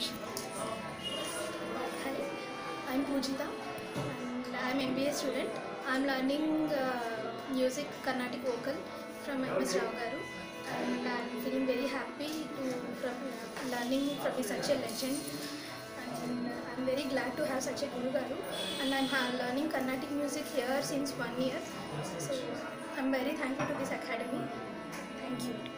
Nimisha. Hi, I'm Pujita and I'm MBA student. I'm learning uh, music Carnatic vocal from MS Rao Garu and I'm feeling very happy to from uh, learning from such a legend and uh, I'm very glad to have such a Guru Garu and I'm ha- learning Carnatic music here since one year. So I'm very thankful to this academy. Thank you.